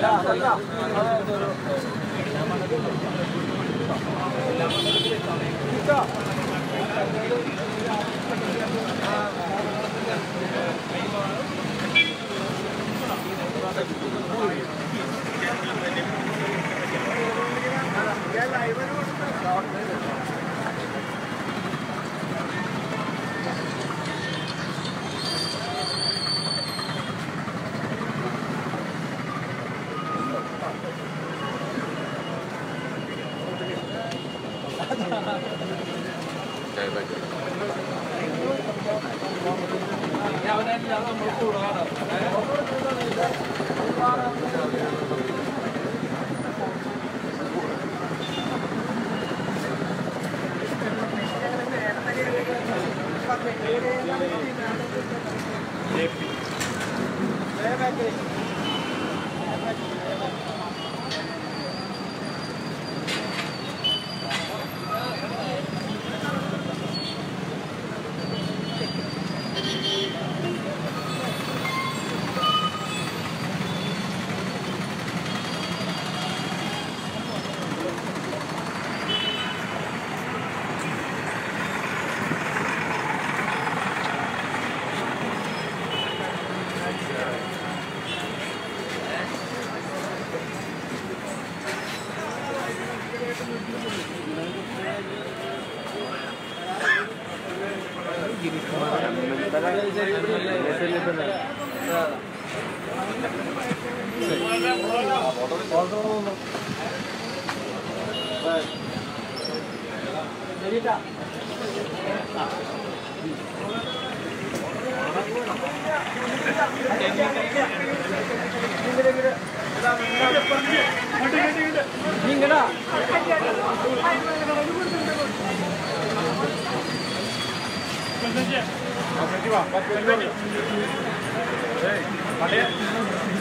Yeah, I even want to talk. Thank you. நீங்களா Спасибо. Спасибо. Спасибо.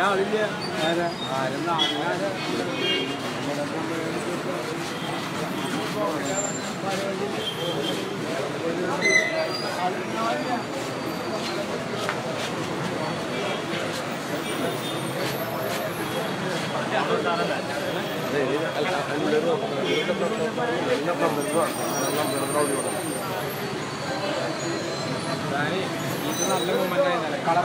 മണ്ഡലത്തിലെ ആളില്ല ആരും നല്ല മൂമെന്റ് ആയിരുന്നല്ലേ കളർ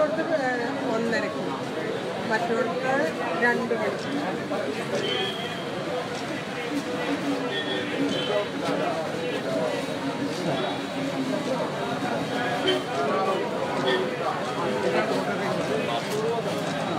കൊടുത്ത് ഒന്നരക്കും മറ്റോടത്ത് രണ്ട് മണിക്ക് ました。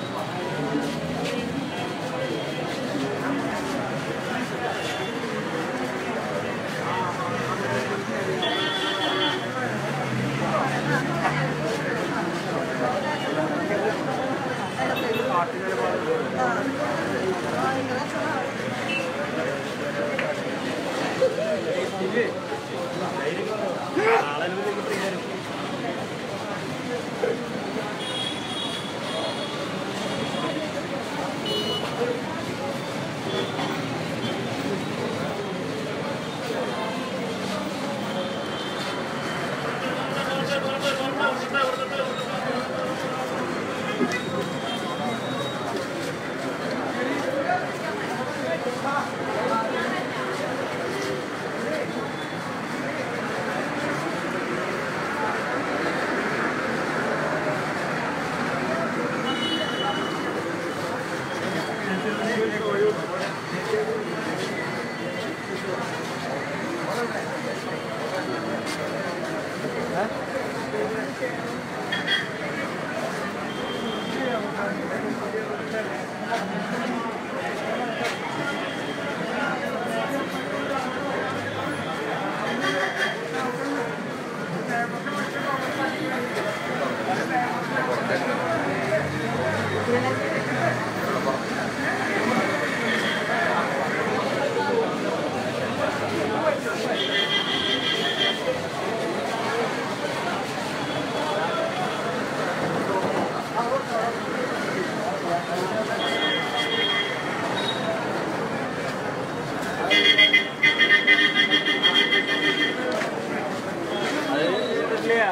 Yeah,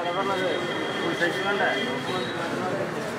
that's what I'm saying.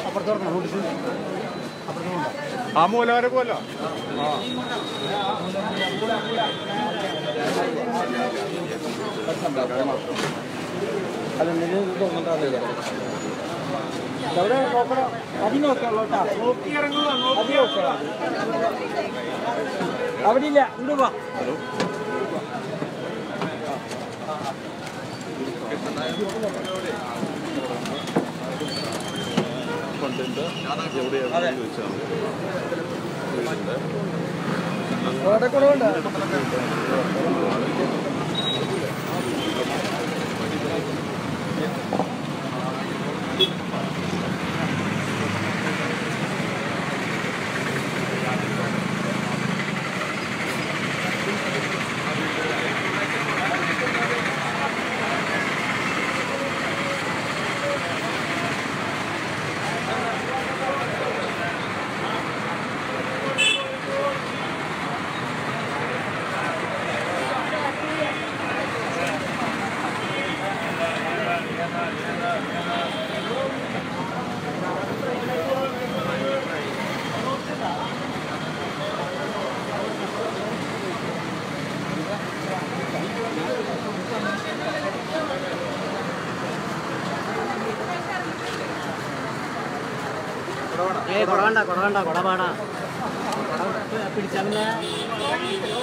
അപ്പുറത്തോട്ട് നോട്ടീസ് അപ്പുറത്തോട്ട് ആ. മൂല വരെ പോലോ അതെന്തെങ്കിലും ഇത്. തോന്നുന്നുണ്ടാവില്ല എവിടെ നോക്കണം അതി നോക്കാമല്ലോ അതി നോക്കാം അവിടെ ഇല്ല ഇങ്ങോട്ട് പോവാ അവിടെ കുറവുണ്ട് ഏ കൊടകണ്ട കൊടകണ്ട കൊടപാടാ പിടിച്ചാ പിന്നെ ആ